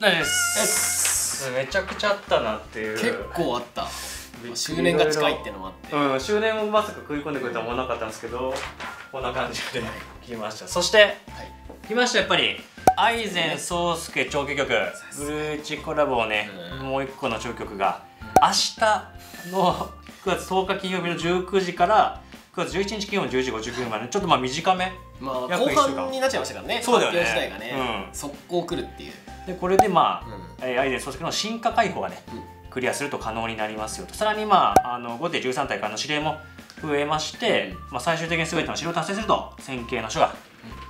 大丈夫です。めちゃくちゃあったなっていう。結構あった。周年が近いってのもあって。うん周年をまさか食い込んでくるとは思わなかったんですけどこんな感じで来ました。そしてはい。来ましたやっぱりアイゼン宗介調教曲ブルーチコラボをねうん。もう一個の調曲が明日の9月10日金曜日の19時から9月11日金曜日の10時59分までちょっとまあ短め。まあ後間。半になっちゃいましたからね。そうだよね。発表自体がね、うん。速攻来るっていう。でこれでまあ、うえーアイゼン宗介の進化解放がね、クリアすると可能になりますよと。さらにまああの後手13体からの指令も増えまして、まあ、最終的に全ての指令を達成すると線形の書が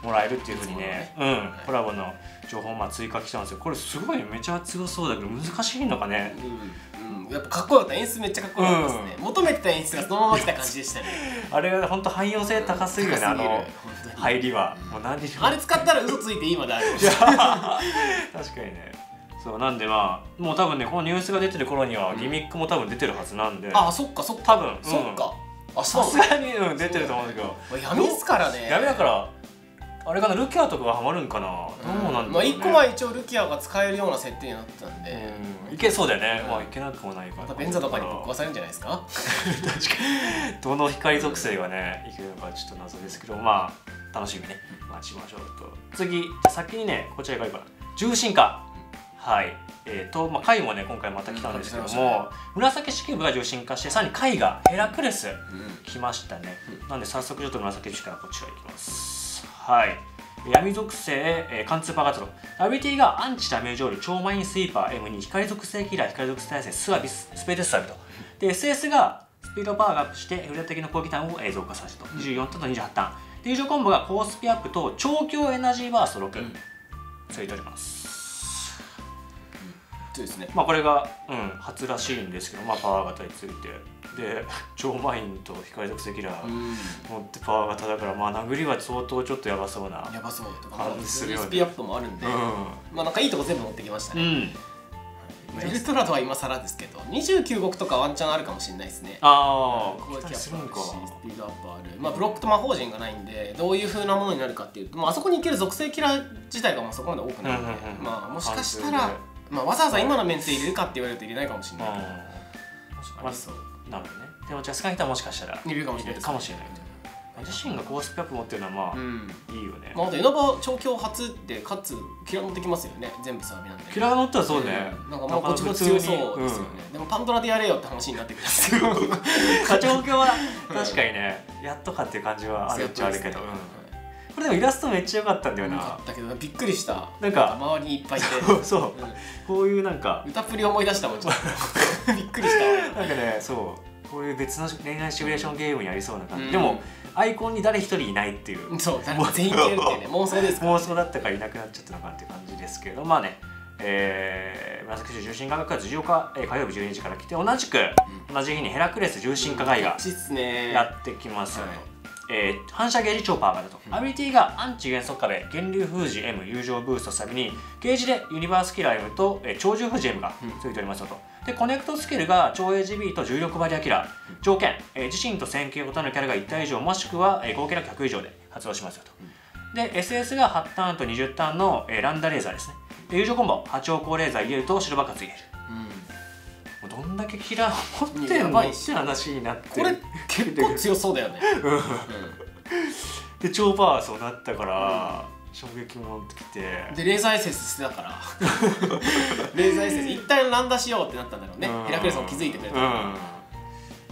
もらえるっていうふうにね、うん。はい。コラボの情報をまあ追加したんですよ。これすごいめちゃ強そうだけど難しいのかね。うん、うん、やっぱかっこよかった。演出めっちゃかっこよかったですね、求めてた演出がそのまま来た感じでしたね。あれが本当汎用性高すぎるよねあ高すぎる。の入りは、もう何にもあれ使ったら嘘ついていいまである確かにね。そうなんでまあもう多分ねこのニュースが出てる頃にはギミックも多分出てるはずなんで、あそっかそっか。多分うん。そっか、さすがに、うん、出てると思うんだけど。まあ闇っすからね。闇だからあれかなルキアとかがハマるんかな？どうなんだろう、ね。まあ1個前一応ルキアが使えるような設定になってたんで、うん。いけそうだよね、うん。まあいけなくもないから。また便座とかにぶっ壊されるんじゃないですか？どの光属性がねいけるのかちょっと謎ですけどまあ楽しみにね。待ちましょうと。次じゃあ先にねこちらがな。重心化。はい。えーとまあ、貝もね今回また来たんですけどうんも、紫式部が重心化してさらに貝がヘラクレス来ましたね、なんで早速ちょっと紫式からこちらいきますはい。闇属性、えー貫通パガトロアビリティがアンチダメージオール超マインスイーパー M に光属性キラー光属性耐性スワビススペーデスサビと。で SS がスピードパワーがアップしてフレア的な攻撃ターンを映像化させると。24ターンと28ターンで友情コンボが高スピアップと超強エナジーバースト6、ん。ついておりますそうですね。まあこれが、うん、初らしいんですけど、まあ、パワー型について。で 超マインと光属性キラー、うん。持ってパワー型だからまあ殴りは相当ちょっとやばそうなやばそうとか感じするよね。スピードアップもあるんで、うまあなんかいいとこ全部持ってきましたね、ん、うん、ウルトラドは今更ですけど29極とかワンチャンあるかもしれないですね。ああ攻撃アップあるしスピードアップある。まあブロックと魔法陣がないんでどういう風なものになるかっていうと、まああそこに行ける属性キラー自体がもうそこまで多くないんで、うんうんうんまあもしかした完らまあ、わざわざ今のメンツ入れるかって言われると入れないかもしれない。けど、うん。ありそう。なるほどね。でもジャスカンヒタはもしかしたら入れるかもしれないかもしれない自身が高スピアップ持ってるのはまあ、うん。いいよね、まあ、あとエノバ調教初でかつキラ乗ってきますよね全部サービなんで。キラー乗ったらそうね、ん。なんかまあこっちも強そうですよね、でもパンドラでやれよって話になってくるんですよ 課長卿は確かにね やっとかっていう感じはあるっちゃあるけど、うんこれでもイラストめっちゃ良かったんだよよなかったけどびっくりした。なんか周りにいっぱいいて。そうそう。うん。こういうなんか歌プリ思い出したもんちょっと。びっくりした。なんかねそう。こういう別の恋愛シミュレーションゲームにありそうな感じ、うん。でもアイコンに誰一人いないっていう。そう誰も全員いけるっていうね。妄想です妄想だったからいなくなっちゃったのかなっていう感じですけれどまあねえー、紫州重心科学は14日、えー火曜日12時から来て同じく同じ日にヘラクレス重心科学がやってきますよと、はいえー反射ゲージ超パワーがあると、アビリティがアンチ元素壁源流封じ M 友情ブーストするためにゲージでユニバースキラー M と、えー超重封じ M がついておりますよと、でコネクトスキルが超 AGB と重力バリアキラー。条件、えー自身と線形ごとのキャラが1体以上もしくは、えー合計の100以上で発動しますよと、で SS が8ターンと20ターンの、えーランダレーザーですね。で友情コンボ。波長光レーザー入れると白爆発入れる。うんどんだけキラー持ってんのって話になってこれ結構強そうだよね。で超パワーそうなったから、衝撃も持ってきて。でレーザーエッセンス捨てたから。レーザーエッセンス 一旦ランダしようってなったんだろうね。うん。ヘラクレスも気づいてくれた。うん。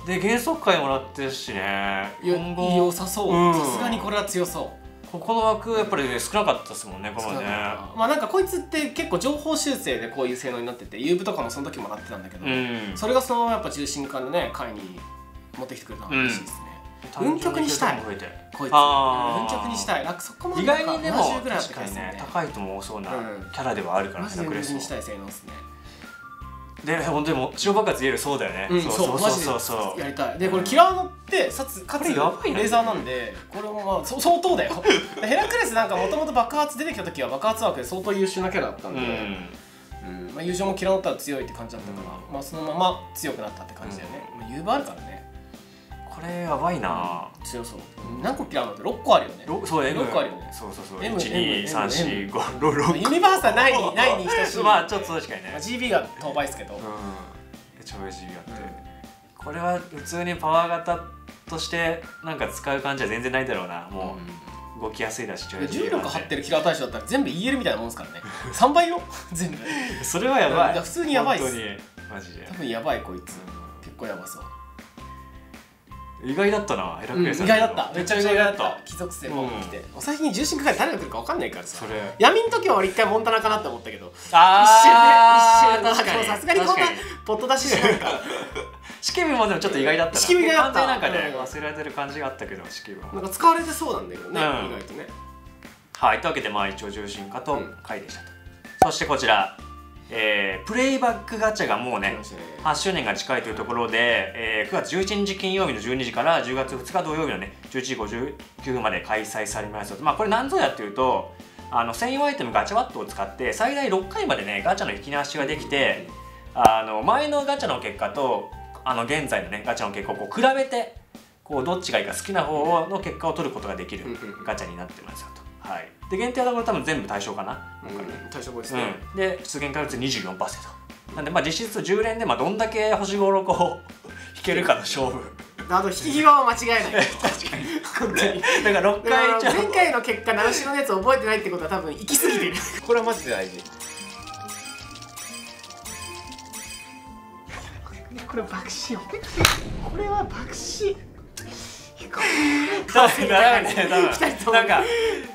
で減速回もらってるしね。よ今後。良さそう。うん。さすがにこれは強そうここの枠やっぱりね少なかったですもんねこのね。まあなんかこいつって結構情報修正でこういう性能になっててユーブとかもその時もらってたんだけど、うん。それがそのままやっぱ重心化でね回に持ってきてくれたのが嬉しいですね、運極にしたい。こいつ。運極にしたい。楽そこまで意外にでも70ぐらいあった確かにね高いとも多そうなうん。キャラではあるからマジで運極にしたい性能ですねで本当にもう白爆発言えるそうだよね、うん、そうそうそうそうやりたい。でこれキラー乗ってさつかつレーザーなんでこれもまあそ 相当だよ。ヘラクレスなんかもともと爆発出てきた時は爆発枠で相当優秀なキャラだったんで、うん。うんまあ、友情もキラー乗ったら強いって感じだったから、まあ、そのまま強くなったって感じだよね、まあ、ユーバーあるからねここれやばいな、強そう。何個キラーなんて6個あるよね。ろそう M 六個あるよね。そうそうそう。M 12345ユニバーサルないに ないに等しい。まあちょっと確かにね。まあ GB が当倍ですけど。うん。超 G があって、これは普通にパワー型としてなんか使う感じは全然ないだろうな。もう動きやすいだし重力張ってるキラー対象だったら全部 EL みたいなもんですからね。3倍よ？全部。それはやばい。普通にやばいっす。マジで。多分やばいこいつ。結構やばそう意外だったなヘラうん意クレス外だった。めちゃくちゃ意外だった。た貴族性も来て。お先に重心かかる誰が来るか分かんないからさ。それ。闇の時は俺一回モンタナかなって思ったけど。あー一瞬ね一瞬確かに。さすがにこんなポット出ししないから。シキビもでもちょっと意外だったなシキビ意外だったな。んかねうん。忘れられてる感じがあったけどシキビもなんか使われてそうなんだけどね、うん。意外とね。はいというわけでまあ一応重心化とうん。回でしたと、そしてこちら、えープレイバックガチャがもうね来ましたね。8周年が近いというところで、えー9月11日金曜日の12時から10月2日土曜日のね11時59分まで開催されます。まあこれ何ぞやっていうとあの専用アイテムガチャバットを使って最大6回までねガチャの引き出しができてあの前のガチャの結果とあの現在のねガチャの結果をこう比べてこうどっちがいいか好きな方の結果を取ることができるガチャになってますよと。はい、で限定はこれ多分全部対象かな？今回。ね。対処法ですね、うん、で出現確率24%なんでまあ実質10連でまあどんだけ星5をこう引けるかの勝負。あと引き際は間違いない。確かに。だから6だから回前回の結果習志野のやつ覚えてないってことは多分行き過ぎてる。これはマジで大事。これ爆死これは爆死 だ だね多二人とも分なんか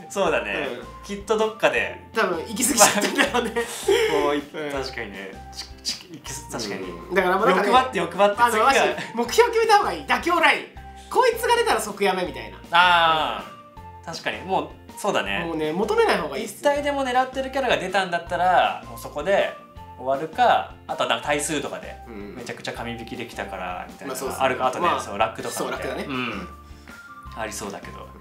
そうだね、うきっとどっかで。多分行き過ぎちゃったんだろうね。確かにね。確かに、だからもう欲張って欲張って目標決めた方がいい。妥協ライン。こいつが出たら即やめみたいな。ああ確かに。もうそうだね。もうね求めない方がいいっ一体でも狙ってるキャラが出たんだったらもうそこで終わるかあとはなんか対数とかでうん。めちゃくちゃ紙引きできたからみたいな、まあるかあとね、まあそうラックとかそうラックだね。うんありそうだけど。だか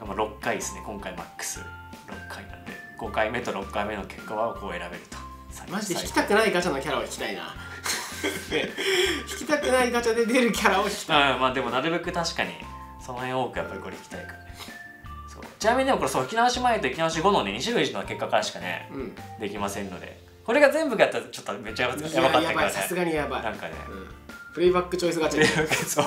らまあ6回ですね今回マックス。6回なんで。5回目と6回目の結果はこう選べると。マジで引きたくないガチャのキャラを引きたいな。引きたくないガチャで出るキャラを引きたい。うんまあでもなるべく確かにその辺多くやっぱりこれ引きたいからね。そう。ちなみにでもこれそう引き直し前と引き直し後のね2種類の結果からしかねうん。できませんので。これが全部やったらちょっとめっちゃやばかったからねすがにやばい。なんかね。うんプレイバックチョイスガチャ。そう。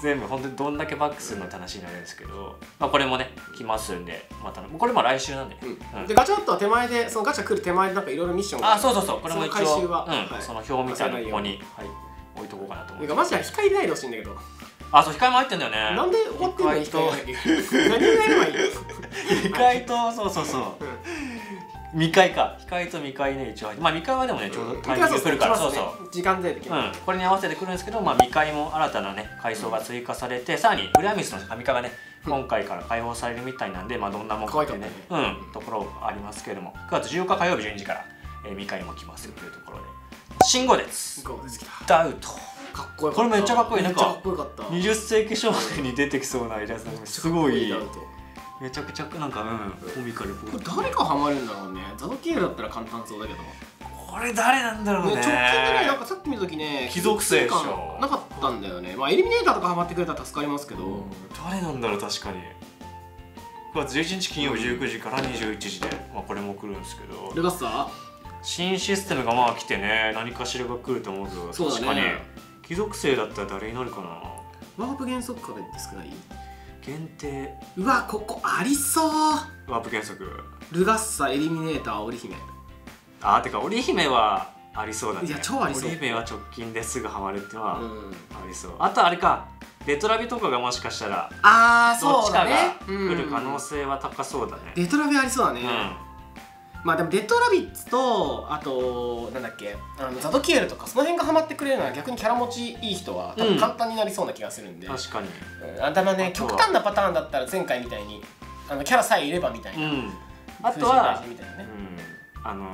全部本当にどんだけバックするのって話になるんですけど、まあ、これもね来ますんでまたこれも来週なんで、うん。うん。でガチャバットは手前でそのガチャ来る手前でなんかいろいろミッションがあそうそうそう。これも一応その回収は。うん。はい。その表みたいなのここに、はい、置いとこうかなと思ってマジで光入れないでほしいんだけど。あそう控えも入ってんだよね。なんで終わってんのに意外と何をやればいいの意外とそうそうそう。うん未開か。控えと未開ね一応まあ未開はでもねちょうどタイミング来るから。そうそう。時間でできまうん、これに合わせてくるんですけど、まあ、未開も新たなね階層が追加されてさらにフレアミスの神化がねうん今回から開放されるみたいなんで、まあ、どんなもんかってねうん、ところありますけれども。9月14日火曜日12時から、えー、未開も来ますよというところで。信号です。ダウト。かっこよかった。これめっちゃかっこいい。なんかめっちゃかっこよかった。20世紀少年に出てきそうなイラストす。ごい。めっちゃかっこダウトめちゃくちゃなんかうんコミカルっぽいこれ誰がハマるんだろうね。ザドキエルだったら簡単そうだけど、ね、これ誰なんだろうね。直近でねなんかさっき見た時ね貴族性でしょ。貴族感なかったんだよね。まあエリミネーターとかハマってくれたら助かりますけど、うん誰なんだろう確かに。9月11日金曜日19時から21時で、まあ、これも来るんですけど。ルガッサ新システムがまあ来てね何かしらが来ると思うけど確かに。貴族性だったら誰になるかな。ワープ減速壁って少ない？限定。うわここありそう。ワープ減速。ルガッサエリミネーター織姫。あてか織姫はありそうだね。いや超ありそう。織姫は直近ですぐハマるってのはうん。ありそう、あとあれか。デトラビとかがもしかしたらあーどっちかがそうだね来る可能性は高そうだね。デトラビありそうだね、うんまあでもデッドラビッツとあとなんだっけあのザドキエルとかその辺がハマってくれるのは逆にキャラ持ちいい人は多分簡単になりそうな気がするんで、確かに。うんあだまね極端なパターンだったら前回みたいにあのキャラさえいればみたいな、うん。あとはね、うん、あの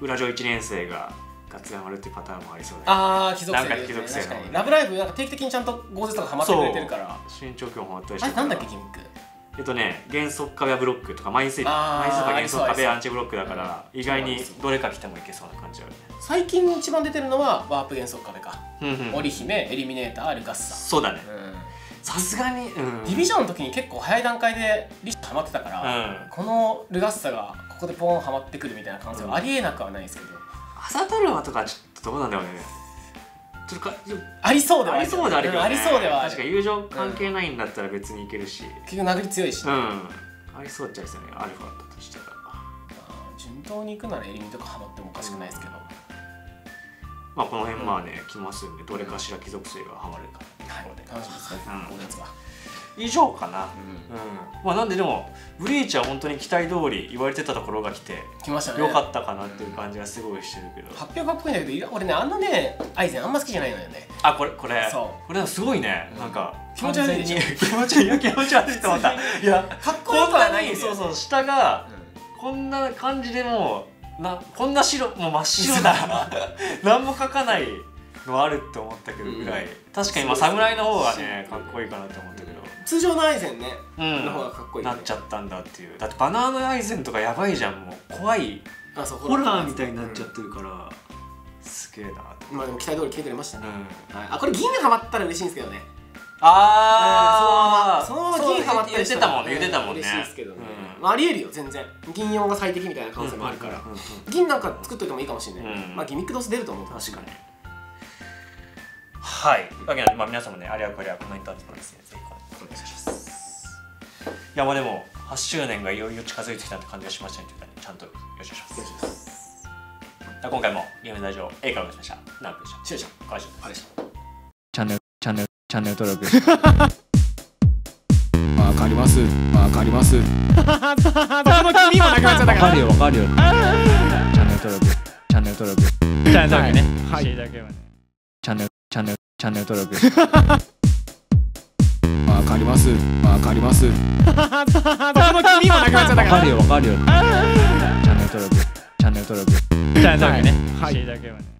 裏女1年生がガッツリハマるっていうパターンもありそうだね。ああ貴族性ね貴族性の。確かに。ラブライブなんか定期的にちゃんと豪絶とかハマってくれてるから。身長今日ハマったりしあて。るかられなんだっけギミック？えっとね原則壁はブロックとかマインスイあーマインスとか原則壁はアンチブロックだからうん。意外にどれか来てもいけそうな感じある。ね最近一番出てるのはワープ原則壁か。うんうん。織姫エリミネータールガッサ。そうだね。うん。さすがにうん。ディビジョンの時に結構早い段階でリッシュハマってたから、うん。このルガッサがここでポーンハマってくるみたいな可能性はありえなくはないですけど、アサトルマとかちょっとどうなんだろうねちょっとかありそうでとありはあるそうであるけど、ね、んありそうでは確か友情関係ないんだったら別にいけるし。結局殴り強いし、うん、ねありそうっちゃいですよね。アルファだったとしたら。まあ順当に行くならエリミとかハマってもおかしくないですけど、まあこの辺まあね、来ますんでどれかしら貴族性がハマるか。はい、楽しみですね、うん。このやつは、以上かな、ううん。まあなんででもブリーチは本当に期待通り言われてたところが来てん、来ましたね。よかったかなっていう感じがすごいしてるけど、発表がっぽいんだけど俺ねあのねアイゼンあんま好きじゃないのよね。あこれこれ。そこれすごいね、うん。なんか気持ち悪い 気持ち悪い気持ち悪いと思った。いやかっこよ。くはないそうそう下がこんな感じでもうなこんな白もう真っ白だ 何も書かないのあるって思ったけどぐらい、うん。確かにまあ侍の方がねかっこいいかなって思ったけど通常のアイゼンね、うん。の方がかっこいい、ね、なっちゃったんだっていう。だってバナーのアイゼンとかやばいじゃんもう。怖い。あそうホラーみたいになっちゃってるから、すげえなとまあでも期待通り来てくれましたね、うん。はい、あこれ銀ハマったら嬉しいんですけどね。あー。そのままそのまま銀ハマった言ってたもんね。言ってたもんね。嬉しいですけどね、うん。まあ、ありえるよ全然。銀用が最適みたいな可能性もあるから、うんうんうんうん銀なんか作っといてもいいかもしれない、うんまあギミックどうせ出ると思う。確かに。はい。わけなんで、まあ、皆さんもねあれはこれはコメント欄にですねぜひお願いします。いやまあでも8周年がいよいよ近づいてきたって感じがしましたね。というかねちゃんとよろしくお願いします。今回もゲーム大丈夫 A からお願いしましたナンプでした。シュウちゃん会社あれでしたチャンネルチャンネルチャンネル登録。わかります。わかります。その君もなくなっちゃったわかるよわかるよ。チャンネル登録。チャンネル登録。チャンネル登録ね。はい。チャンネルチャンネルチャンネル登録わかります。わかります。その君もなくなっちゃったわかるよわかるよ。チャンネル登録チャンネル登録。チャンネル登録ね。はい。していただければね